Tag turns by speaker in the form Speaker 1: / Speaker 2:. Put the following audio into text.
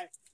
Speaker 1: Bye.